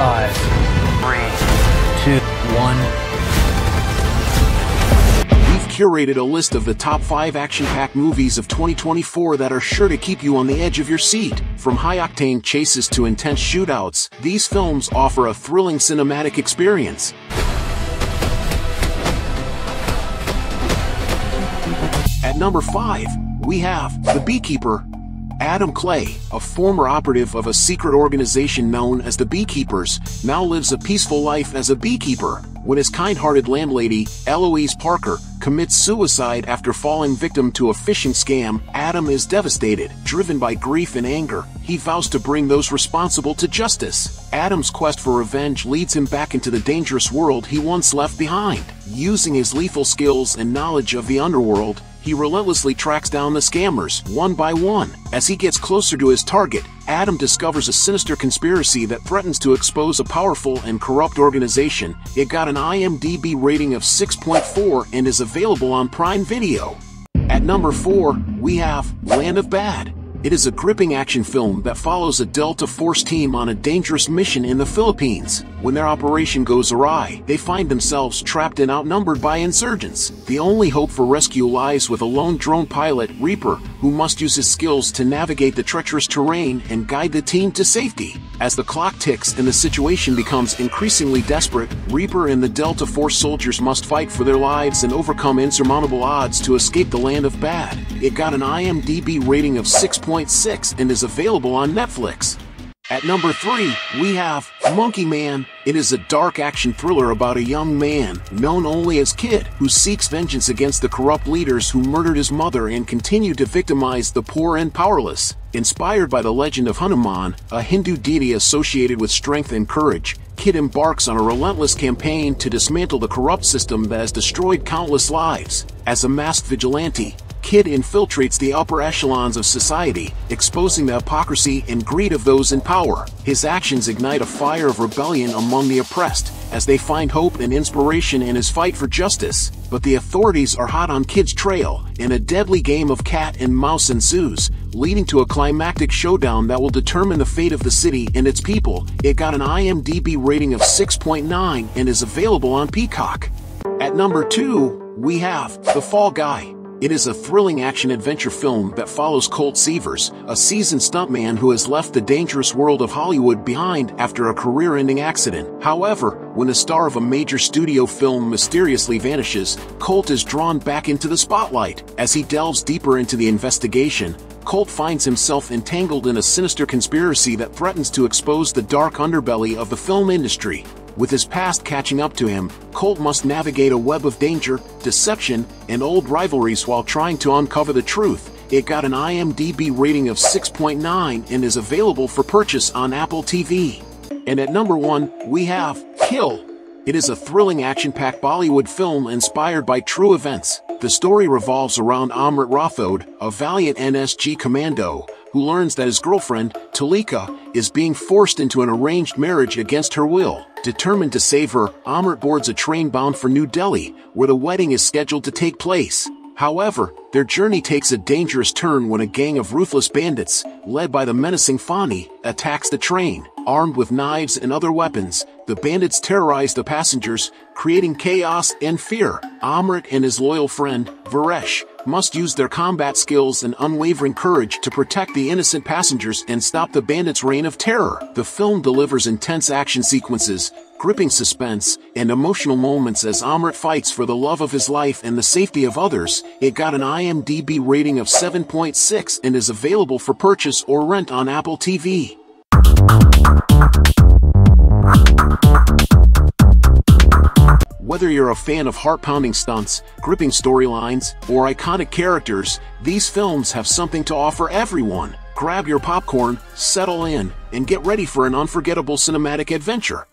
Five, three, two, one. We've curated a list of the top 5 action-packed movies of 2024 that are sure to keep you on the edge of your seat. From high-octane chases to intense shootouts, these films offer a thrilling cinematic experience. At number 5, we have The Beekeeper. Adam Clay, a former operative of a secret organization known as the Beekeepers, now lives a peaceful life as a beekeeper. When his kind-hearted landlady, Eloise Parker, commits suicide after falling victim to a phishing scam, Adam is devastated. Driven by grief and anger, he vows to bring those responsible to justice. Adam's quest for revenge leads him back into the dangerous world he once left behind. Using his lethal skills and knowledge of the underworld, he relentlessly tracks down the scammers, one by one. As he gets closer to his target, Adam discovers a sinister conspiracy that threatens to expose a powerful and corrupt organization. It got an IMDb rating of 6.4 and is available on Prime Video. At number 4, we have Land of Bad. It is a gripping action film that follows a Delta Force team on a dangerous mission in the Philippines. When their operation goes awry, they find themselves trapped and outnumbered by insurgents. The only hope for rescue lies with a lone drone pilot, Reaper, who must use his skills to navigate the treacherous terrain and guide the team to safety. As the clock ticks and the situation becomes increasingly desperate, Reaper and the Delta Force soldiers must fight for their lives and overcome insurmountable odds to escape the land of bad. It got an IMDb rating of 6.6 and is available on Netflix. At number 3, we have Monkey Man. It is a dark action thriller about a young man, known only as Kid, who seeks vengeance against the corrupt leaders who murdered his mother and continue to victimize the poor and powerless. Inspired by the legend of Hanuman, a Hindu deity associated with strength and courage, Kid embarks on a relentless campaign to dismantle the corrupt system that has destroyed countless lives. As a masked vigilante, Kid infiltrates the upper echelons of society, exposing the hypocrisy and greed of those in power. His actions ignite a fire of rebellion among the oppressed, as they find hope and inspiration in his fight for justice. But the authorities are hot on Kid's trail, and a deadly game of cat and mouse ensues, leading to a climactic showdown that will determine the fate of the city and its people. It got an IMDb rating of 6.9 and is available on Peacock. At number 2, we have The Fall Guy. It is a thrilling action-adventure film that follows Colt Seavers, a seasoned stuntman who has left the dangerous world of Hollywood behind after a career-ending accident. However, when a star of a major studio film mysteriously vanishes, Colt is drawn back into the spotlight. As he delves deeper into the investigation, Colt finds himself entangled in a sinister conspiracy that threatens to expose the dark underbelly of the film industry. With his past catching up to him, Colt must navigate a web of danger, deception, and old rivalries while trying to uncover the truth. It got an IMDb rating of 6.9 and is available for purchase on Apple TV. And at number 1, we have Kill. It is a thrilling action-packed Bollywood film inspired by true events. The story revolves around Amrit Rathod, a valiant NSG commando, who learns that his girlfriend, Talika, is being forced into an arranged marriage against her will. Determined to save her, Amrit boards a train bound for New Delhi, where the wedding is scheduled to take place. However, their journey takes a dangerous turn when a gang of ruthless bandits, led by the menacing Fani, attacks the train. Armed with knives and other weapons, the bandits terrorize the passengers, creating chaos and fear. Amrit and his loyal friend, Varesh, must use their combat skills and unwavering courage to protect the innocent passengers and stop the bandits' reign of terror. The film delivers intense action sequences, gripping suspense, and emotional moments as Amrit fights for the love of his life and the safety of others. It got an IMDb rating of 7.6 and is available for purchase or rent on Apple TV. Whether you're a fan of heart-pounding stunts, gripping storylines, or iconic characters, these films have something to offer everyone. Grab your popcorn, settle in, and get ready for an unforgettable cinematic adventure.